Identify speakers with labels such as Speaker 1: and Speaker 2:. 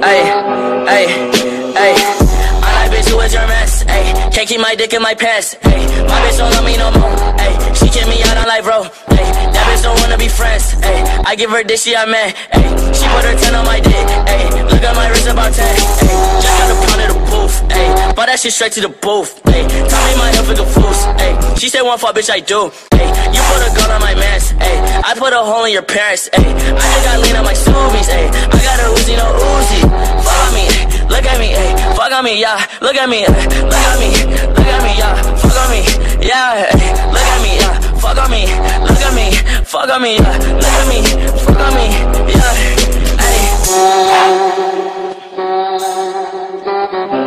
Speaker 1: Hey, hey, hey. I like bitch who is your mess. Hey, can't keep my dick in my pants. Hey, my bitch don't love me no more. Hey, she kick me out on life, bro. Hey, that bitch don't wanna be friends. Hey, I give her this, she I man. Hey, she put her 10 on my dick. Hey, look at my wrist about 10. Hey, just got a pound of the booth. Hey, bought that shit straight to the booth. Hey, tell me my health is a foos. Hey, she said one fuck, bitch, I do. Hey, you put a gun on my mans. Hey, I put a hole in your parents. Hey, I just got lean on my Subies. at me, yeah, look at me, look at me, look at me, yeah, fuck on me, yeah, look at me, yeah, fuck on me, look at me, fuck on me, yeah, look at me, fuck on me, yeah, ayy.